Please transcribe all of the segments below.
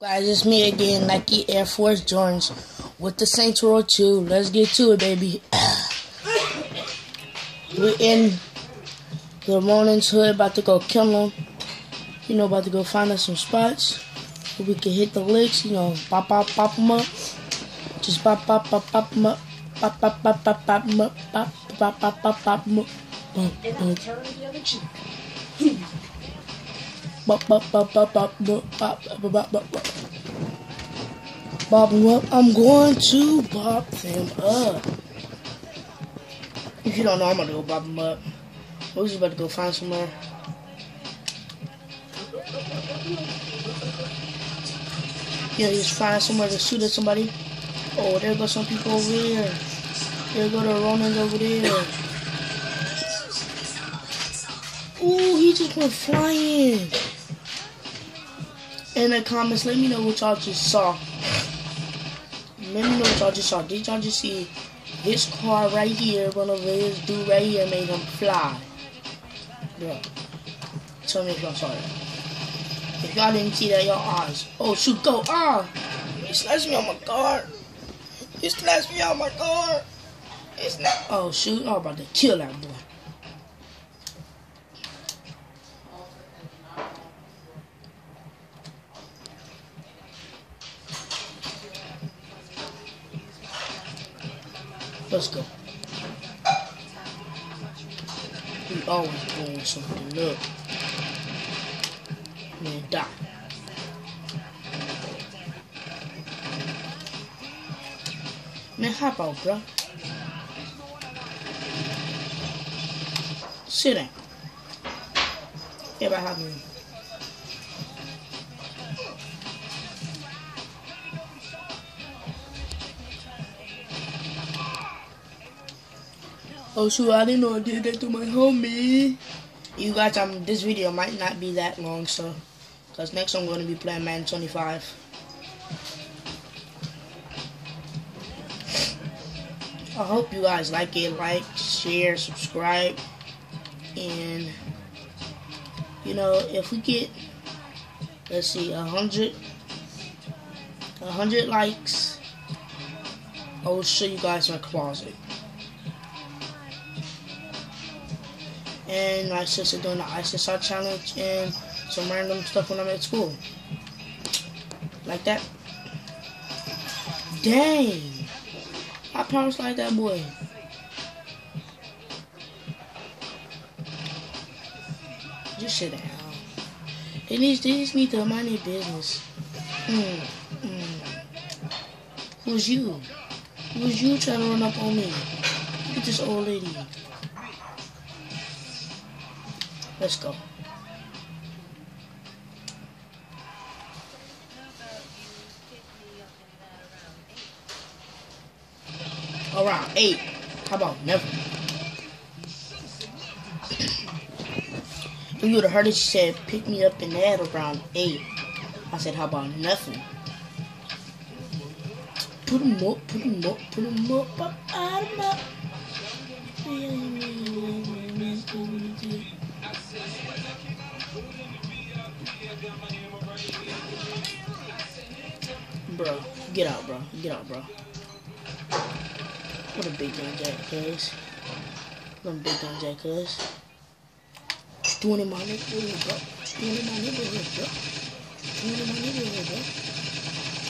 Guys, it's me again, Nike Air Force Jordans with the Saints Row 2. Let's get to it, baby. We're in the Ronin's hood, about to go kill them. You know, about to go find us some spots where we can hit the licks, you know, pop, pop, pop them up. Just pop, pop, pop, pop them up. Pop, pop, pop, pop, pop them up. Pop, pop, pop, pop, pop them up. Boom, boom. Turn the other cheek. Bop 'em up. I'm going to bop them up. If you don't know, I'm gonna go bop them up. We're just about to go find somewhere. Yeah, just find somewhere to shoot at somebody. Oh, there go some people over there. There go the Ronins over there. Ooh, he just went flying. In the comments, let me know what y'all just saw. Let me know what y'all just saw. Did y'all just see this car right here, one of this dude right here made him fly? Bro, tell me if y'all saw that. If y'all didn't see that, y'all eyes. Oh shoot, go! Ah! He slashed me on my car. He slashed me on my car. It's not. Oh shoot! I'm about to kill that boy. Let's go. We always blowing something up. Man, die. Man, hop out, bro. Sit down. Everybody hop in. Oh shoot, I didn't know I did that to my homie. You guys, um, this video might not be that long, so, cause next I'm gonna be playing Man 25. I hope you guys like it, like, share, subscribe, and you know, if we get, let's see, a hundred, a hundred likes, I will show you guys my closet. And my sister doing the ISSR challenge and some random stuff when I'm at school. Like that. Dang! I promised like that boy. Just sit down. They need, they just need to mind their business. Mm, mm. Who's you? Who's you trying to run up on me? Look at this old lady. Let's go. Around eight. How about never? you would have heard it, said, pick me up in head around eight. I said, how about nothing? Put 'em up, put 'em up, put 'em up, up, up. Bro, get out, bro. Get out, bro. What a big gun jack, cuz. What a big gun jack, cuz. Doing in my neighborhood, bro? Doing in my neighborhood, bro? Doing in my neighborhood, bro?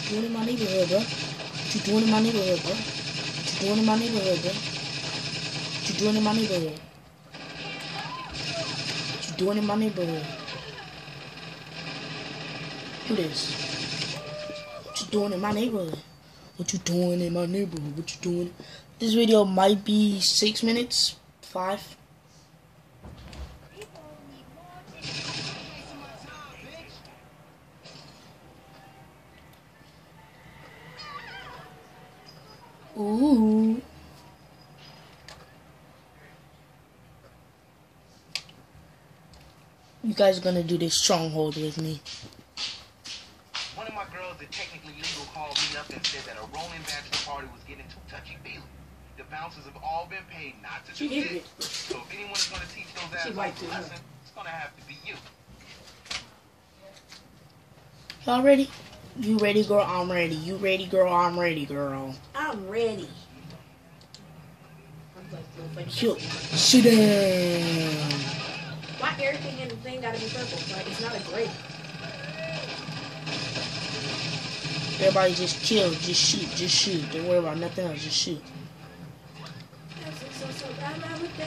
Doing in my neighborhood, bro? What you doing in my neighborhood, bro? What you doing in my neighborhood, bro? Doing in my neighborhood? Doing in my neighborhood? Who this? What you doing in my neighborhood? What you doing in my neighborhood? What you doing? This video might be six minutes, five. Ooh. You guys are gonna do this stronghold with me. One of my girls that technically legal called me up and said that a rolling bachelor party was getting too touchy-feely. The bouncers have all been paid not to She do did this. it. So if anyone's going to teach those She assholes liked a it, huh? it's going to have to be you. Y'all ready? You ready, girl? I'm ready. You ready, girl? I'm ready, girl. I'm ready. I'm like, no funny. Chill. Sit down. Why everything in the thing gotta be purple? Like it's not a grape. Everybody just kill, Just shoot. Just shoot. Don't worry about nothing else. Just shoot. So, so, so, I'm out with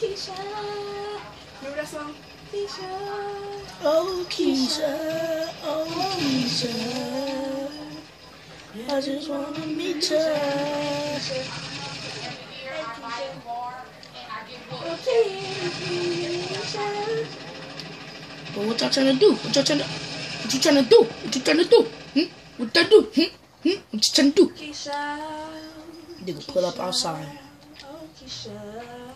Keisha. Remember that song? Keisha. Oh, Keisha. Oh, Keisha. I just wanna meet ya. Well, what y'all trying to do? What y'all trying to? What you trying to do? What you trying to do? Hmm? What that do? Hmm? Hmm? What you trying to do? Keisha. Nigga pull up outside. Oh, Keisha.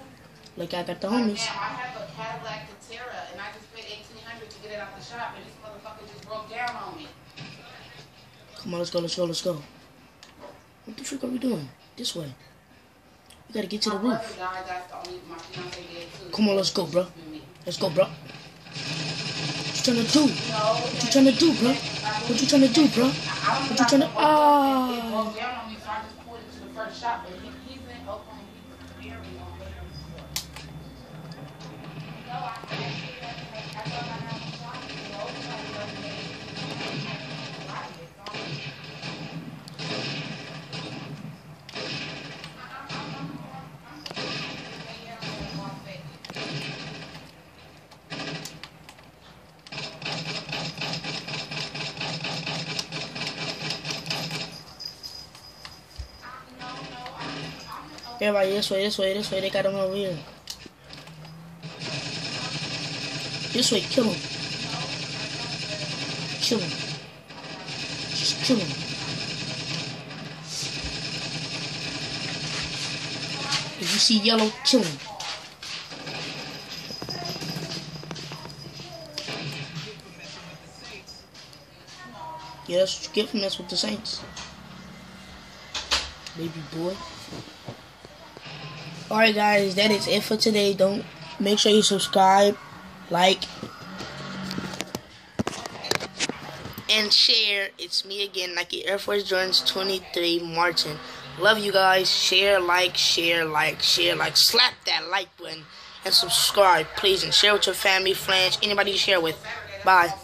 Like I got the Damn, homies. I have a Cadillac Catera and I just paid eighteen hundred to get it out the shop and this motherfucker just broke down on me. Come on, let's go, let's go, let's go. What the frick are we doing? This way. We gotta get to the my roof. died, that's the only my fiance did too. Come on, let's go, bro. Let's go, bro. What you trying to do? What you trying to do, bro? What you trying to do, bro? What you trying to? It Ah. broke Everybody, this way, this way, this way. They got him over here. This way, kill him. Kill him. Just kill him. If you see yellow, kill him. Yeah, that's what you get from mess with the Saints. Baby boy. Alright guys, that is it for today. Don't make sure you subscribe, like, and share. It's me again, Nike Air Force Jordans 23 Martin. Love you guys. Share, like, share, like, share, like. Slap that like button and subscribe, please, and share with your family, friends, anybody you share with. Bye.